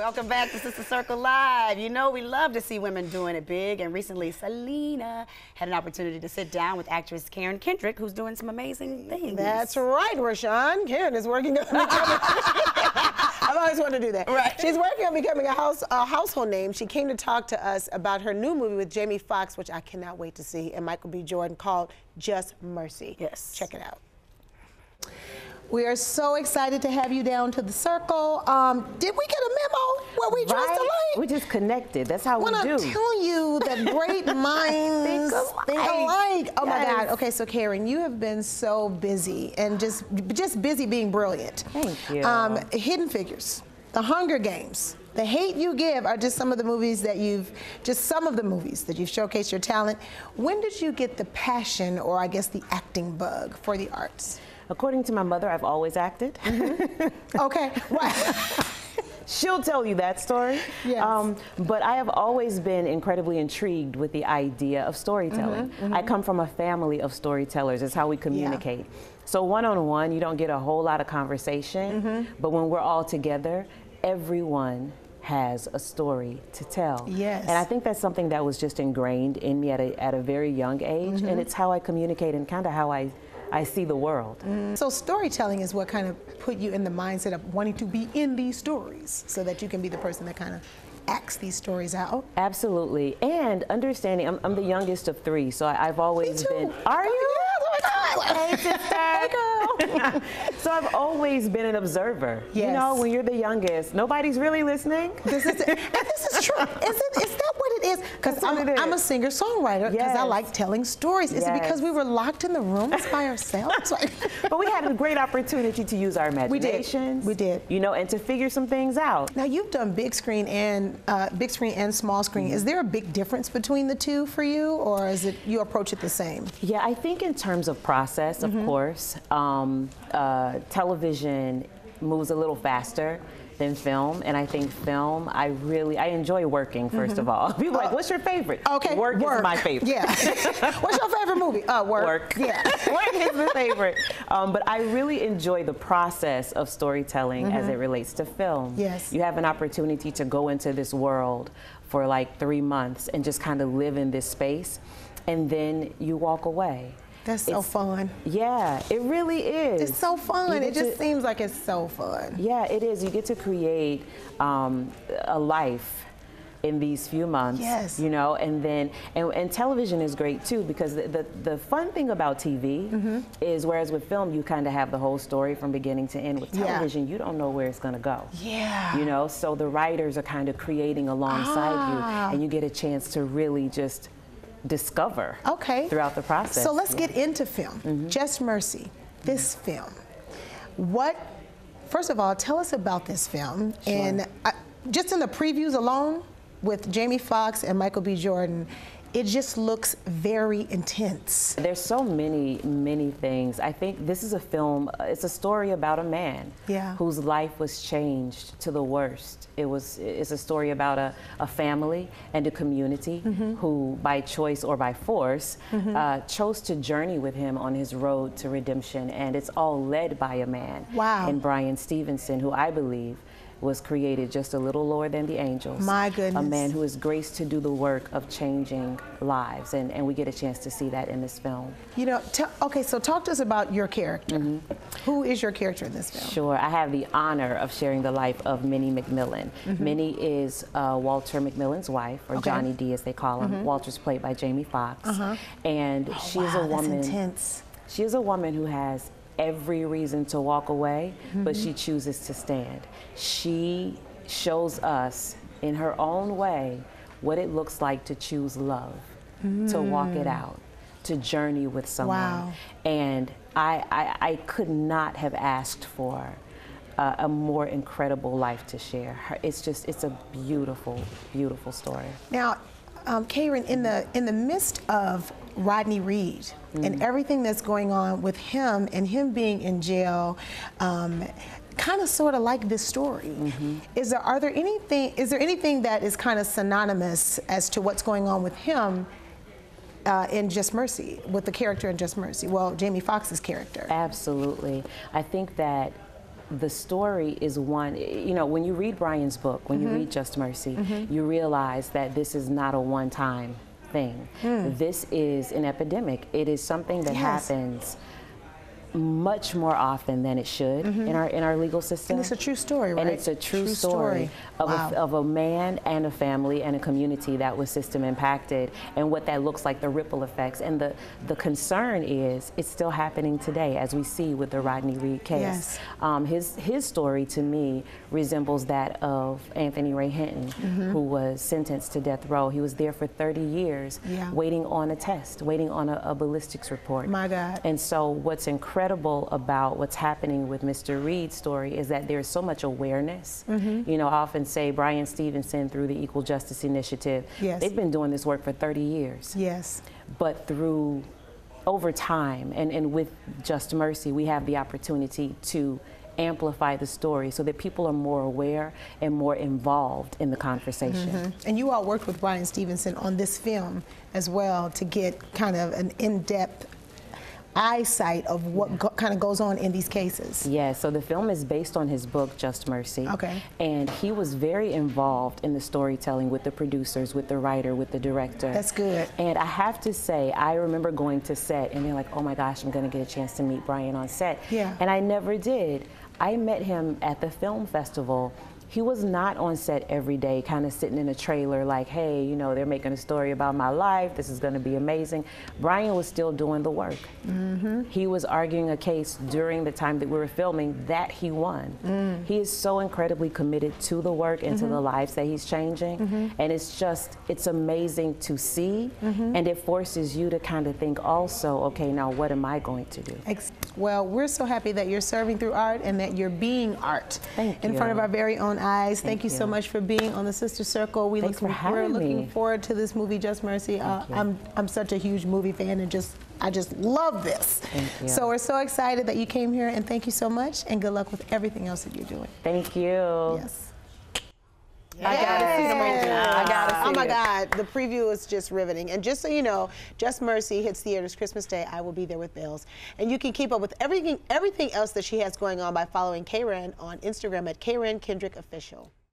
Welcome back to Sister Circle Live. You know, we love to see women doing it big, and recently Syleena had an opportunity to sit down with actress Karan Kendrick, who's doing some amazing things. That's right, Rashan. Karan is working on becoming. I've always wanted to do that. Right. She's working on becoming a, house, a household name. She came to talk to us about her new movie with Jamie Foxx, which I cannot wait to see, and Michael B. Jordan called Just Mercy. Yes. Check it out. We are so excited to have you down to the circle. Um, did we get a memo where we dressed Right? alike? We just connected. That's how when we I do. tell you that great minds alike. think alike. Oh my God. Okay, so Karan, you have been so busy and just just busy being brilliant. Thank you. Um, Hidden Figures, The Hunger Games. The Hate You Give are just some of the movies that you've, just some of the movies that you've showcased your talent. When did you get the passion, or I guess the acting bug, for the arts? According to my mother, I've always acted. Okay, right. She'll tell you that story. Um, Yes. but I have always been incredibly intrigued with the idea of storytelling. Mm-hmm, I come from a family of storytellers. It's how we communicate. So one on one, you don't get a whole lot of conversation. Mm-hmm. But when we're all together, everyone has a story to tell. Yes. And I think that's something that was just ingrained in me at a, at a very young age. Mm-hmm. And it's how I communicate and kind of how I, I see the world. Mm. So storytelling is what kind of put you in the mindset of wanting to be in these stories so that you can be the person that kind of acts these stories out. Absolutely. And understanding, I'm, I'm the youngest of three, so I, I've always Me too. been. Are oh, you? Hey, sister. Hey, girl. so I've always been an observer. Yes. You know, when you're the youngest, nobody's really listening. This is, and this is true. Is, it, is that what it is? Because I'm. I'm a singer songwriter because I like telling stories. Is it because we were locked in the rooms by ourselves? but we had a great opportunity to use our did. imaginations. We did. You know, and to figure some things out. now you've done big screen and uh, big screen and small screen. Is there a big difference between the two for you, or is it you approach it the same? Yeah, I think in terms of process, of course, um, uh, television moves a little faster than film, and I think film, I really, I enjoy working. 1st of all, people are like, "What's your favorite?" Okay, work, is my favorite. Yeah. What's your favorite movie? Uh, work. work. Yeah. work is my favorite. Um, but I really enjoy the process of storytelling as it relates to film. Mm-hmm. Yes. You have an opportunity to go into this world for like three months and just kind of live in this space, and then you walk away. That's so fun. Yeah, it really is. It's so fun. It just to- seems like it's so fun. yeah, it is. You get to create um, a life in these few months. Yes. You know, and then and, and television is great too because the the, the fun thing about TV Mm-hmm. is whereas with film you kind of have the whole story from beginning to end. With Yeah. television, you don't know where it's going to go. Yeah. You know, so the writers are kind of creating alongside Ah. you, and you get a chance to really just discover Okay. throughout the process. So let's Yeah. get into film. Mm-hmm. Just Mercy, this film. What, first of all, tell us about this film. And uh, just in the previews alone with Jamie Foxx and Michael B. Jordan, it just looks very intense. There's so many, many things. I think this is a film, uh, it's a story about a man Yeah. whose life was changed to the worst. It was, it's a story about a, a family and a community Mm-hmm. who, by choice or by force, uh, chose to journey with him on his road to redemption. And it's all led by a man. Wow. And Bryan Stevenson, who I believe was created just a little lower than the angels. My goodness. A man who is graced to do the work of changing lives. And, and we get a chance to see that in this film. You know, okay, so talk to us about your character. Mm-hmm. Who is your character in this film? Sure, I have the honor of sharing the life of Minnie McMillan. Minnie is uh, Walter McMillan's wife, or. Okay. Johnny D as they call him. Walter's played by Jamie Foxx. And she is Uh-huh. Oh, wow, a that's intense. She is a woman who has every reason to walk away, but Mm-hmm. she chooses to stand. She shows us in her own way what it looks like to choose love, to walk it out, to journey with someone. Mm. Wow. And I, I, I could not have asked for a, a more incredible life to share. It's just, it's a beautiful, beautiful story. Now, um, Karan, in the in the midst of Rodney Reed and everything that's going on with him and him being in jail, um, kind of sort of like this story. Is there are there anything is there anything that is kind of synonymous as to what's going on with him? Uh, in Just Mercy, with the character in Just Mercy, well, Jamie Foxx's character. Absolutely. I think that the story is one, you know, when you read Bryan's book, when Mm-hmm. you read Just Mercy, you realize that this is not a one time thing. This is an epidemic. It is something that Hmm. Yes. happens much more often than it should in our in our legal system. And it's a true story, right? And it's a true, True story, story. Of, Wow. a, of a man and a family and a community that was system impacted and what that looks like, the ripple effects. And the, the concern is it's still happening today, as we see with the Rodney Reed case. Yes. Um, his, his story to me resembles that of Anthony Ray Hinton, Mm-hmm. who was sentenced to death row. He was there for 30 years, Yeah. waiting on a test, waiting on a, a ballistics report. My God. And so, what's incredible about what's happening with Mr. Reed's story is that there's so much awareness. Mm-hmm. You know, I often say Bryan Stevenson through the Equal Justice Initiative, Yes. they've been doing this work for 30 years. Yes. But through over time and, and with Just Mercy, we have the opportunity to amplify the story so that people are more aware and more involved in the conversation. And you all worked with Bryan Stevenson on this film as well to get kind of an in-depth eyesight of what go- kind of goes on in these cases. Yeah, so the film is based on his book, Just Mercy. Okay. And he was very involved in the storytelling with the producers, with the writer, with the director. That's good. And I have to say, I remember going to set and they're like, oh my gosh, I'm going to get a chance to meet Bryan on set. Yeah. And I never did. I met him at the film festival. He was not on set every day, kind of sitting in a trailer, like, hey, you know, they're making a story about my life. This is going to be amazing. Bryan was still doing the work. Mm-hmm. He was arguing a case during the time that we were filming that he won. Mm. He is so incredibly committed to the work and to the mm-hmm. lives that he's changing. Mm-hmm. And it's just, it's amazing to see. And it forces you to kind of think also, okay, now what am I going to do? Ex- Well, we're so happy that you're serving through art and that you're being art Thank in front of our very own eyes. Thank, Thank you, so much for being on the Sister Circle. We Thanks look, for having we're looking me. forward to this movie, Just Mercy. Uh. I'm I'm such a huge movie fan and just I just love this. Thank you. So we're so excited that you came here and thank you so much and good luck with everything else that you're doing. Thank you. Yes. I gotta see the movie. I gotta see Oh my. God, the preview is just riveting. And just so you know, Just Mercy hits theaters Christmas Day. I will be there with Bells. And you can keep up with everything everything else that she has going on by following Karan on Instagram at Karan Kendrick Official.